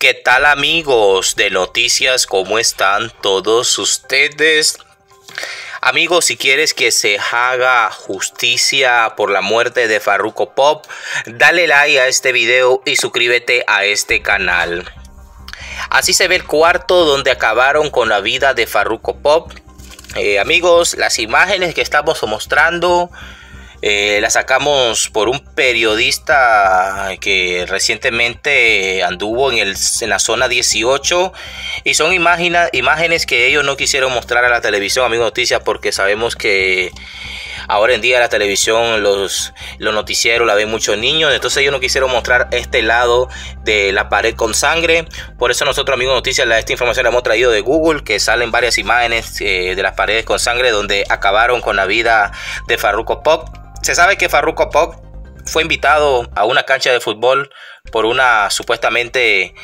¿Qué tal amigos de noticias? ¿Cómo están todos ustedes? Amigos, si quieres que se haga justicia por la muerte de Farruko Pop, dale like a este video y suscríbete a este canal. Así se ve el cuarto donde acabaron con la vida de Farruko Pop. Eh, amigos, las imágenes que estamos mostrando eh, la sacamos por un periodista que recientemente anduvo en, el, en la zona 18 y son imágenes que ellos no quisieron mostrar a la televisión, amigos noticias, porque sabemos que ahora en día la televisión, los, los noticieros la ven muchos niños, entonces ellos no quisieron mostrar este lado de la pared con sangre, por eso nosotros amigos noticias, esta información la hemos traído de Google, que salen varias imágenes eh, de las paredes con sangre donde acabaron con la vida de Farruko Pop se sabe que Farruko Pop fue invitado a una cancha de fútbol por una supuestamente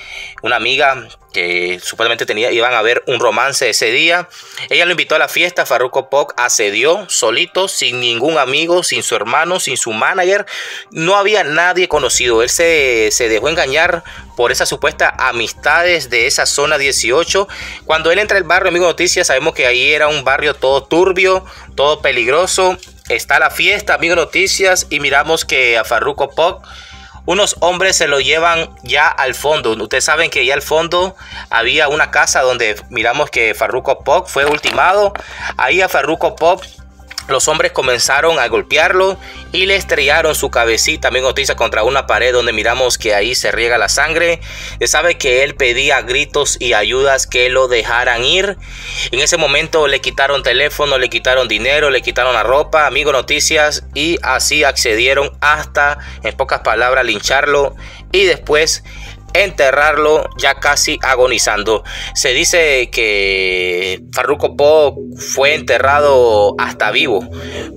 una amiga que supuestamente tenía iban a ver un romance ese día. Ella lo invitó a la fiesta, Farruko Pop accedió solito, sin ningún amigo, sin su hermano, sin su manager. No había nadie conocido. Él se, se dejó engañar por esas supuestas amistades de esa zona 18. Cuando él entra al barrio, amigo noticias, sabemos que ahí era un barrio todo turbio, todo peligroso está la fiesta, amigo noticias, y miramos que a Farruko Pop unos hombres se lo llevan ya al fondo. Ustedes saben que ya al fondo había una casa donde miramos que Farruko Pop fue ultimado. Ahí a Farruko Pop los hombres comenzaron a golpearlo y le estrellaron su cabecita, amigo noticia, contra una pared donde miramos que ahí se riega la sangre. Sabe que él pedía gritos y ayudas que lo dejaran ir. En ese momento le quitaron teléfono, le quitaron dinero, le quitaron la ropa, amigo noticias, y así accedieron hasta, en pocas palabras, lincharlo y después enterrarlo ya casi agonizando. Se dice que Farruko Po fue enterrado hasta vivo,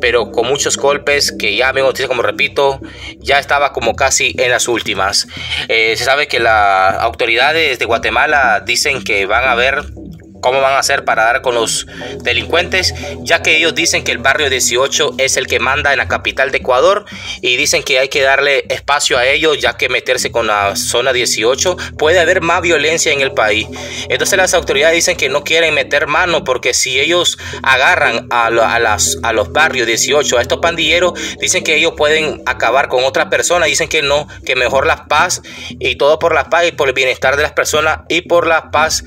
pero con muchos golpes que ya me noticia, como repito, ya estaba como casi en las últimas. Eh, se sabe que las autoridades de Guatemala dicen que van a ver cómo van a hacer para dar con los delincuentes, ya que ellos dicen que el barrio 18 es el que manda en la capital de Ecuador y dicen que hay que darle espacio a ellos, ya que meterse con la zona 18 puede haber más violencia en el país. Entonces las autoridades dicen que no quieren meter mano porque si ellos agarran a, a los barrios 18, a estos pandilleros, dicen que ellos pueden acabar con otras personas, dicen que no, que mejor la paz y todo por la paz y por el bienestar de las personas y por la paz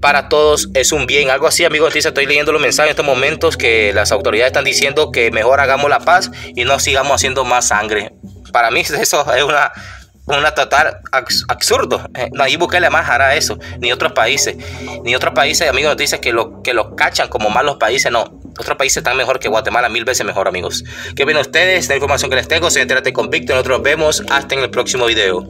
para todos es un bien. Algo así, amigos, estoy leyendo los mensajes en estos momentos que las autoridades están diciendo que mejor hagamos la paz y no sigamos haciendo más sangre. Para mí eso es una, una total absurdo. Eh, Nayib Bukele más hará eso, ni otros países. Ni otros países, amigos, nos dicen que lo, que lo cachan como malos países. No, otros países están mejor que Guatemala, mil veces mejor, amigos. ¿Qué ven ustedes? La información que les tengo, se entérate con Víctor. Nosotros nos vemos hasta en el próximo video.